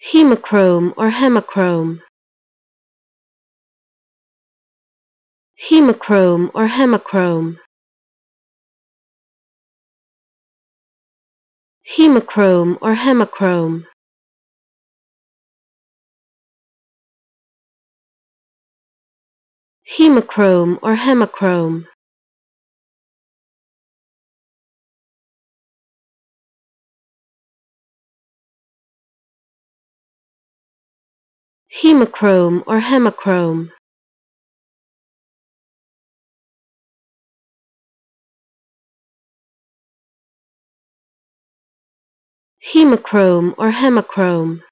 Hemochrome or hemochrome. Hemochrome or hemochrome. Hemochrome or hemochrome. Hemochrome or hemochrome. Hemochrome or hemochrome. Hemochrome or hemochrome.